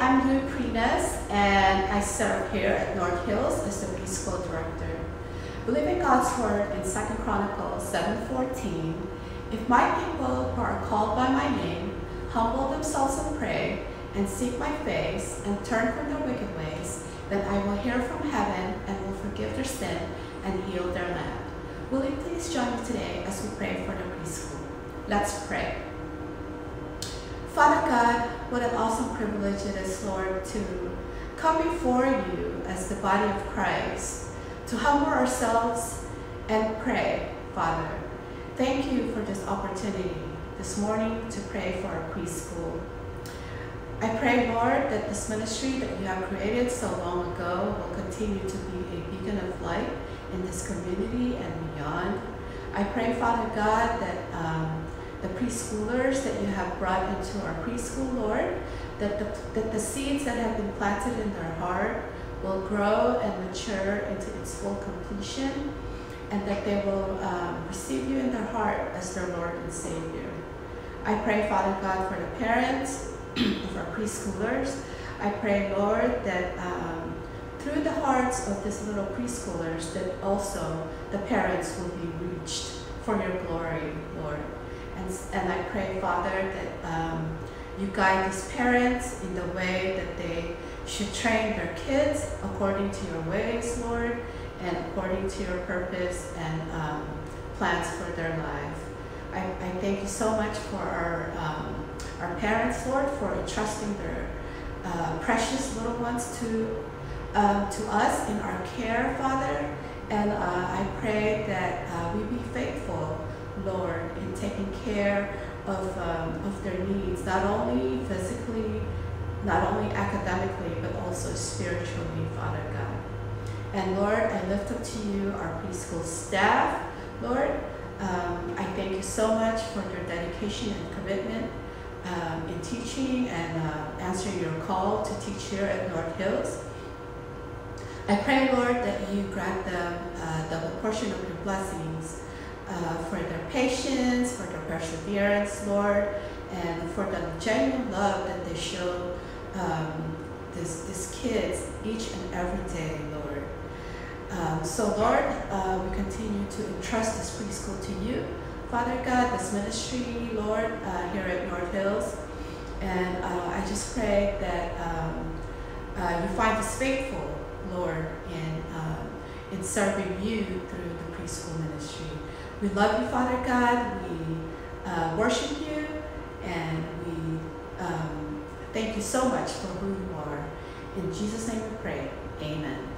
I'm Lou Prinas, and I serve here at North Hills as the preschool director. Believe in God's word in 2 Chronicles 7:14. If my people who are called by my name humble themselves and pray and seek my face and turn from their wicked ways, then I will hear from heaven and will forgive their sin and heal their land. Will you please join me today as we pray for the preschool? Let's pray. What an awesome privilege it is, Lord, to come before you as the body of Christ, to humble ourselves and pray, Father. Thank you for this opportunity this morning to pray for our preschool. I pray, Lord, that this ministry that you have created so long ago will continue to be a beacon of light in this community and beyond. I pray, Father God, that um, the preschoolers that you have brought into our preschool, Lord, that the, that the seeds that have been planted in their heart will grow and mature into its full completion, and that they will um, receive you in their heart as their Lord and Savior. I pray, Father God, for the parents of our preschoolers. I pray, Lord, that um, through the hearts of these little preschoolers, that also the parents will be reached for your glory, Lord. And, and I pray, Father, that um, you guide these parents in the way that they should train their kids according to your ways, Lord, and according to your purpose and um, plans for their life. I, I, thank you so much for our, um, our parents, Lord, for entrusting their uh, precious little ones to, um, to us in our care, Father. And uh, I pray that uh, we be faithful Lord, in taking care of, um, of their needs, not only physically, not only academically, but also spiritually, Father God. And Lord, I lift up to you our preschool staff. Lord, um, I thank you so much for your dedication and commitment um, in teaching and uh, answering your call to teach here at North Hills. I pray, Lord, that you grant them uh, portion of your blessings uh, for their patience, for their perseverance, Lord, and for the genuine love that they show um, this, these kids each and every day, Lord. Um, so, Lord, uh, we continue to entrust this preschool to you. Father God, this ministry, Lord, uh, here at North Hills. And uh, I just pray that um, uh, you find us faithful, Lord, in, um, in serving you through the preschool ministry. We love you, Father God. We uh, worship you, and we um, thank you so much for who you are. In Jesus' name we pray. Amen.